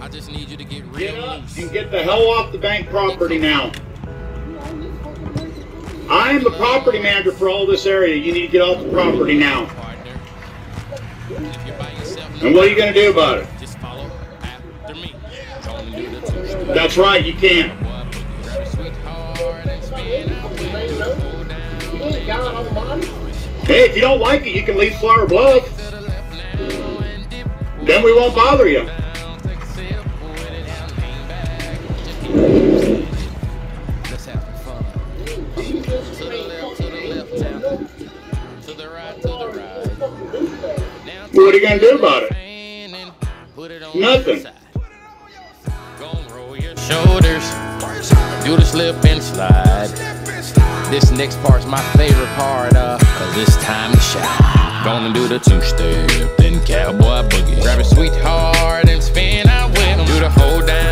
I just need you to get real Get up loose. and get the hell off the bank property now. I'm the property manager for all this area. You need to get off the property now. Partner. If you're by yourself, And what are you going to do about it? Just follow after me. Gonna do the two step. That's right, you can't. Boy, boogie. Grab a sweetheart and spin out with it. Go down. Hey, if you don't like it, you can leave Flour Bluff. Then we won't bother you. What are you to do about it? Nothing. Gonna shoulders. Do the slip and slide. This next part's my favorite part, uh, cause it's time to shine. Gonna do the two-step, then cowboy boogie. Grab a sweetheart and spin out with 'em. Do the hold down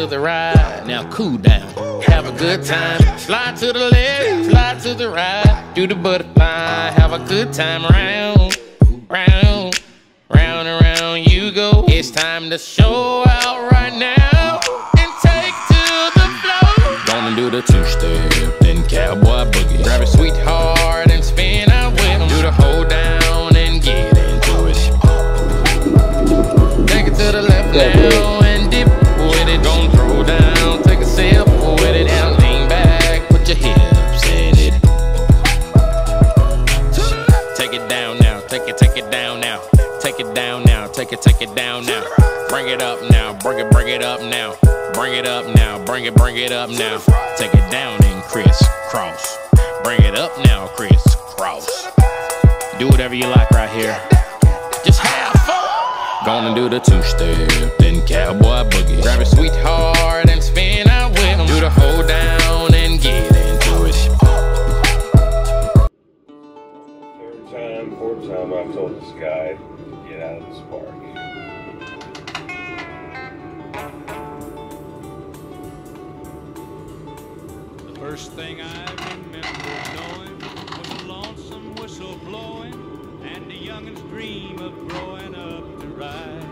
to the right. Now cool down, have a good time. Slide to the left, slide to the right. Do the butterfly, have a good time round, round, round and round you go. It's time to show out right now and take to the floor. Gonna do the two step, it, bring it up now. Take it down and crisscross. Bring it up now, crisscross. Do whatever you like right here. Just have fun. Gonna do the two step, then cowboy boogie. Grab a sweetheart and spin out with 'em. Do the hold down first thing I remember knowing was a lonesome whistle blowing and a youngin's dream of growing up to ride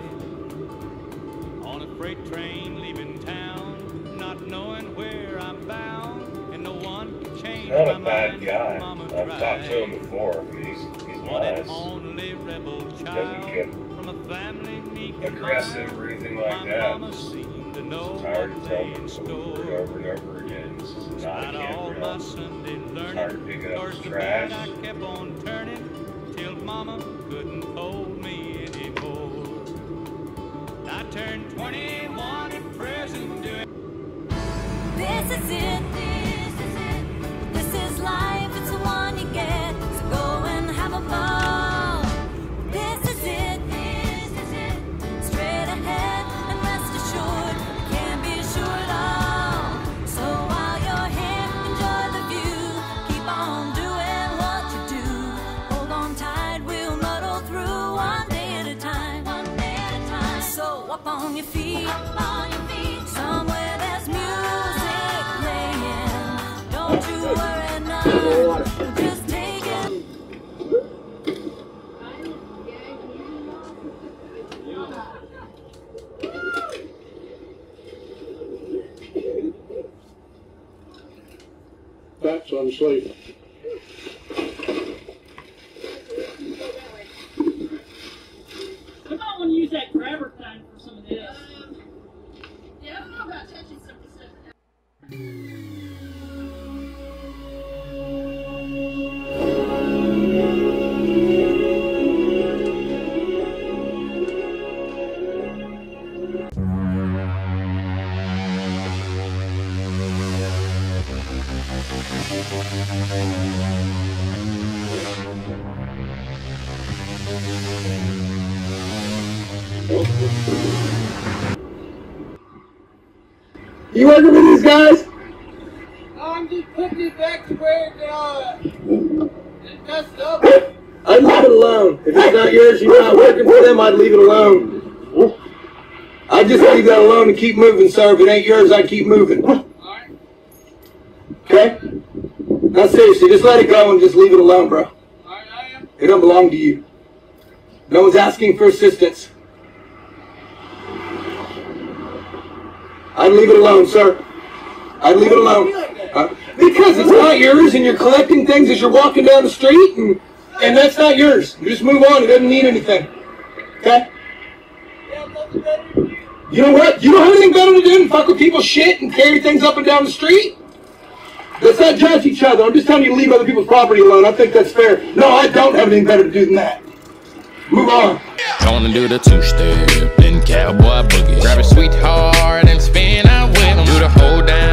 on a freight train leaving town, not knowing where I'm bound, and no one can change not my a bad mind. guy. I've talked to him before. He's, he's One nice. only rebel Doesn't child get from a family meek aggressive or anything My like that. mama seemed to know It's tired what to lay tell in him over and over and over again. This is not a Despite all my campground. Sunday learning, Tired of picking up first his and bad, trash. I kept on turning till mama couldn't hold me anymore. I turned 21 in prison doing This is it. Don't you worry none. Alone. If it's not yours, you're not working for them, I'd leave it alone. I'd just leave that alone and keep moving, sir. If it ain't yours, I'd keep moving. Okay? Now seriously, just let it go and just leave it alone, bro. It don't belong to you. No one's asking for assistance. I'd leave it alone, sir. I'd leave it alone. Uh, because it's not yours and you're collecting things as you're walking down the street and, and that's not yours. You just move on. It doesn't mean anything. Okay? You know what? You don't have anything better to do than fuck with people's shit and carry things up and down the street? Let's not judge each other. I'm just telling you to leave other people's property alone. I think that's fair. No, I don't have anything better to do than that. Move on. Gonna do the two step, then cowboy boogie. Grab a sweetheart and spin out with him. Do the hold down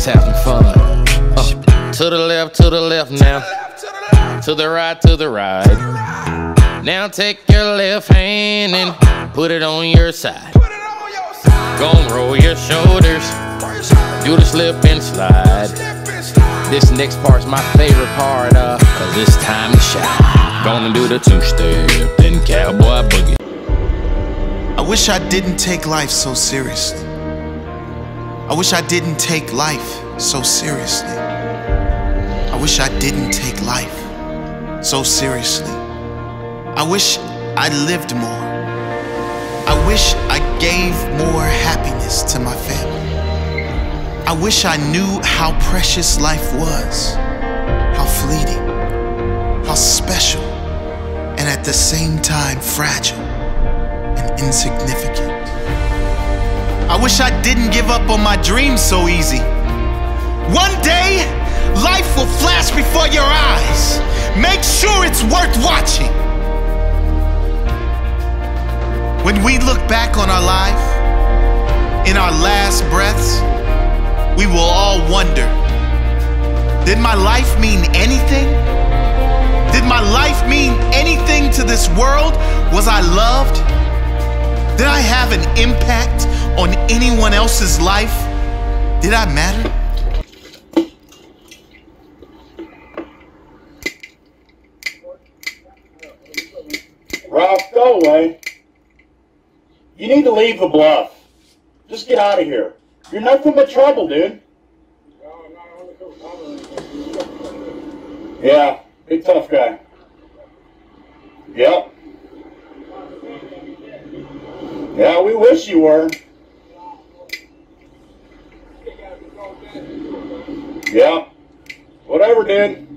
Let's have some fun. Uh, to the left, to the left now. To the right, to the right. Now take your left hand and put it on your side. Gon' roll your shoulders. Do the slip and slide. This next part's my favorite part, uh, cause it's time to shine. Gonna do the two step, then cowboy boogie. I wish I didn't take life so seriously. I wish I didn't take life so seriously. I wish I didn't take life so seriously. I wish I lived more. I wish I gave more happiness to my family. I wish I knew how precious life was, how fleeting, how special, and at the same time fragile and insignificant. I wish I didn't give up on my dreams so easy. One day, life will flash before your eyes. Make sure it's worth watching. When we look back on our life, in our last breaths, we will all wonder Did my life mean anything? Did my life mean anything to this world? Was I loved? Did I have an impact on anyone else's life? Did I matter? Ralph, go away. You need to leave the bluff. Just get out of here. You're nothing but trouble, dude. Yeah, big tough guy. Yep. Yeah, we wish you were. Yeah. Whatever, dude.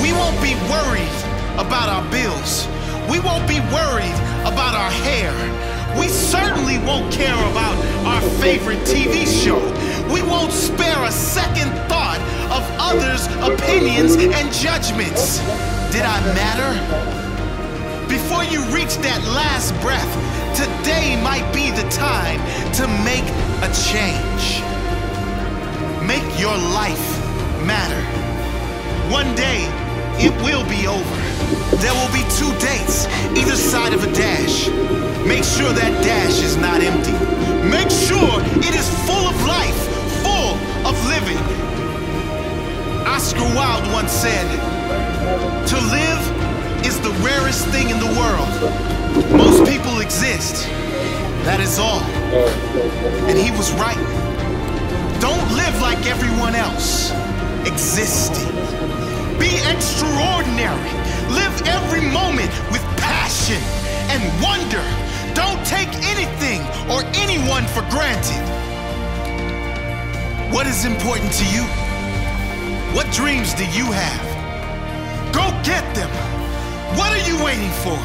We won't be worried about our bills. We won't be worried about our hair. We certainly won't care about our favorite TV show. We won't spare a second thought of others' opinions and judgments. Did I matter? Before you reach that last breath, today might be the time to make a change. Make your life matter. One day, it will be over. There will be two dates, either side of a dash. Make sure that dash is not empty. Make sure it is full of life, full of living. Oscar Wilde once said, To live is the rarest thing in the world. Most people exist. That is all. And he was right. Don't live like everyone else. Existing. Be extraordinary. Live every moment with passion and wonder. Don't take anything or anyone for granted. What is important to you? What dreams do you have? Go get them. What are you waiting for?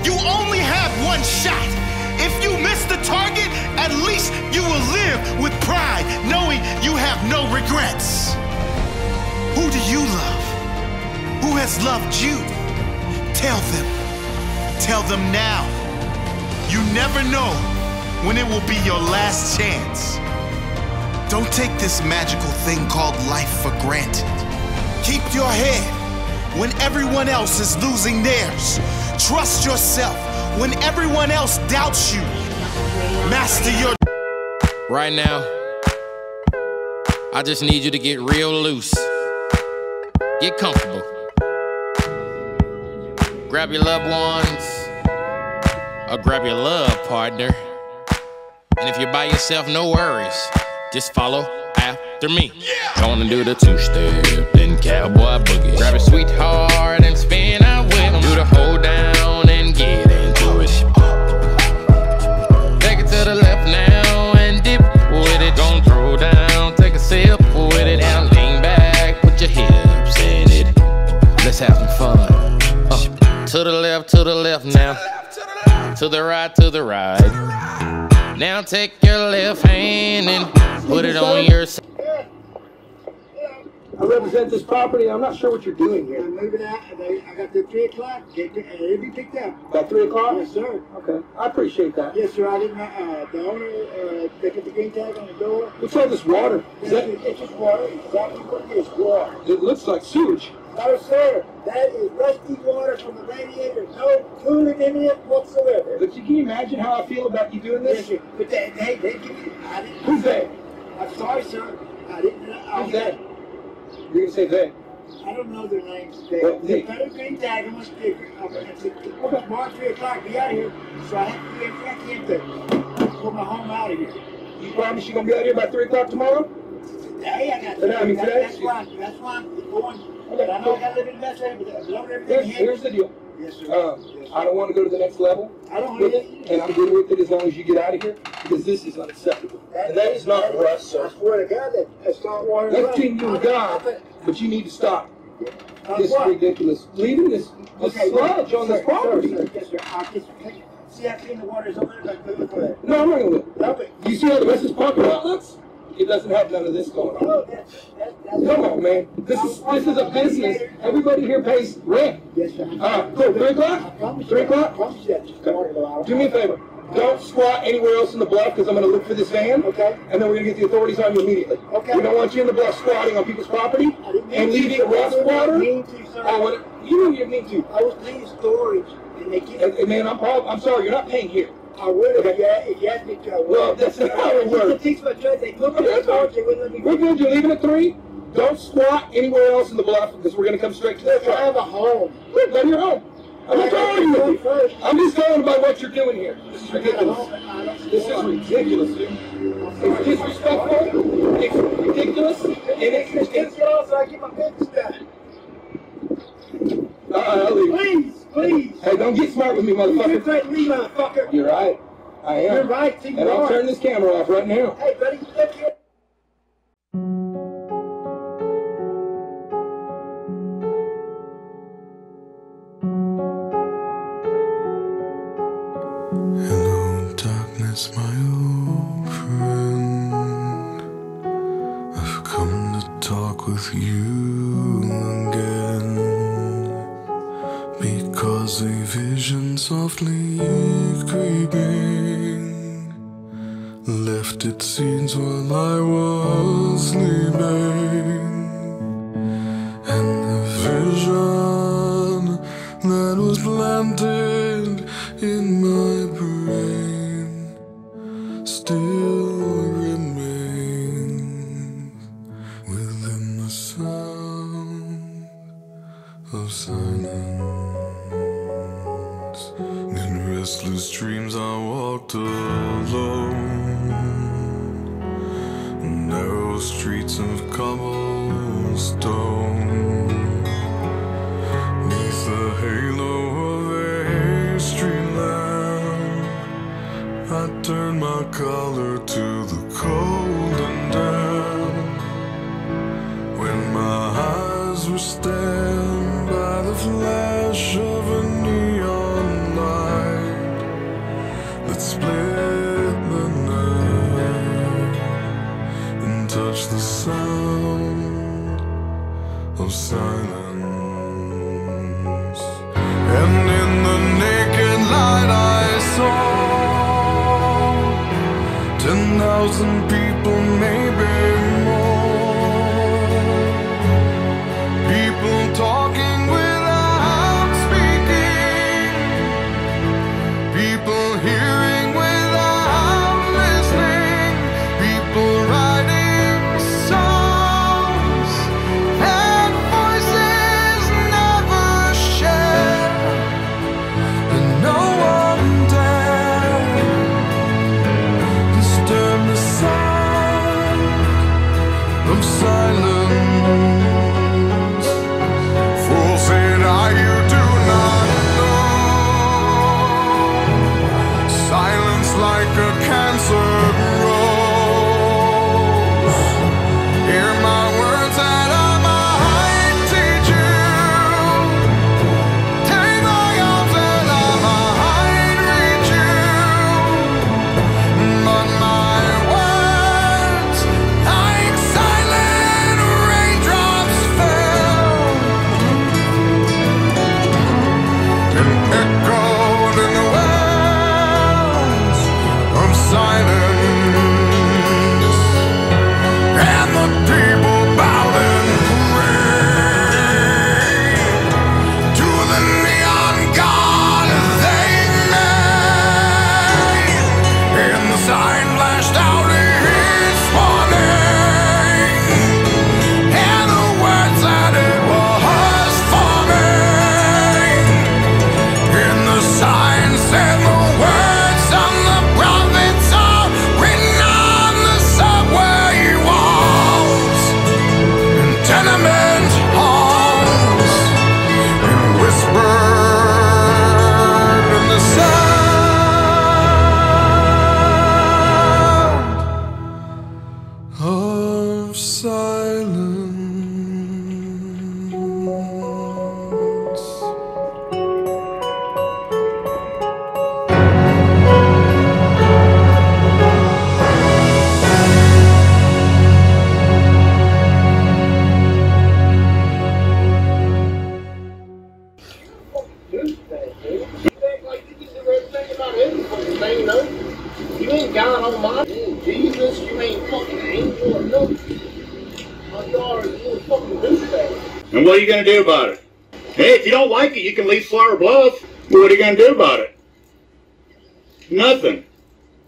You only have one shot. If you miss the target, at least you will live with pride knowing you have no regrets. Who do you love? Who has loved you? Tell them. Tell them now. You never know when it will be your last chance. Don't take this magical thing called life for granted. Keep your head when everyone else is losing theirs. Trust yourself when everyone else doubts you. Master your Right now, I just need you to get real loose. Get comfortable. Grab your loved ones, or grab your love partner. And if you're by yourself, no worries. Just follow after me. Gonna do the two step, cowboy boogie. Grab a sweetheart and spin out with. Do the hold down and get into it. Take it to the left now and dip with it. Don't throw down, take a sip with it. Now lean back, put your hips in it. Let's have some fun. Uh, to the left, to the left now. To the right, to the right. Now take your left hand and put it on your side. I represent this property. I'm not sure what you're doing here. I'm moving out, I, I got the three o'clock. Get, get, it'll be picked up. About three o'clock? Yes, sir. Okay, I appreciate that. Yes, sir. I didn't. Uh, the owner, uh, they put the green tag on the door. What's all this water? Is that? It's just water. Exactly what it is. Water. It looks like sewage. No, sir. That is rusty water from the radiator. No coolant in it whatsoever. But you can you imagine how I feel about you doing Yes, this? sir. But they, they, they give me. I didn't. Who's they? I'm sorry, sir. I didn't. I, Who's they? You're gonna say they? I don't know their names. They, Well, they hey. a green tag on my sticker. Okay. Tomorrow, three o'clock. Be out of here. So I have to be I can't to pull my home out of here. You promise you're gonna be out here by three o'clock tomorrow? Today I got. Today, I mean today? That's why. That's why I'm going. But I know I gotta live in the best way, but I love everything Here's, here. here's the deal. Yes, sir. Um, Yes, sir. I don't want to go to the next level, I don't want and I'm good with it as long as you get out of here because this is unacceptable. And that is not for us, sir. I swear to God, that that's not between you and God, but you need to stop. This is ridiculous. Leaving this, this sludge on this property. Sir, sir, yes, sir. I'll just see how clean the water is over there. Like. No, I'm not look. No, but You see how the rest of this parking lot looks? It doesn't have none of this going on. no, that's that, that's. Come on, man. This is this is a business. Everybody here pays rent. Yes, sir. Uh, cool. Three o'clock. Three o'clock. promise you that. Just water go out. Do me a favor. Don't squat anywhere else in the bluff because I'm going to look for this van. Okay. And then we're going to get the authorities on you immediately. Okay. We don't want you in the bluff squatting on people's property I and leaving rust I water. mean to, sir. Oh, what? You know you need to. I was paying storage, and they keep. And, and man, I'm prob- I'm sorry. You're not paying here. I would have, Yeah, if you asked me to. I would. Well, that's not how it works. teach my trade, they put me in storage, they wouldn't let me. We're good. You're leaving at three. Don't squat anywhere else in the bluff because we're going to come straight to the Look, I have a home. Good. Go to your home. I'm not calling you. first. I'm just telling about what you're doing here. This is I got a ridiculous. home, and I don't- This is ridiculous, dude. It's disrespectful. It's ridiculous. And it's, it's, get off so I get my business done. uh, I'll leave. Please, please. Hey, don't get smart with me, You motherfucker. threaten me, motherfucker. You're right. I am. You're right, see, you And I'll are. turn this camera off right now. Hey, buddy, look here. Hello, darkness, my old friend. I've come to talk with you softly creeping left its seeds while I was sleeping. And the vision that was planted in my brain thousand people, silence you going to do about it? Hey, if you don't like it, you can leave Flour Bluff. What are you going to do about it? Nothing.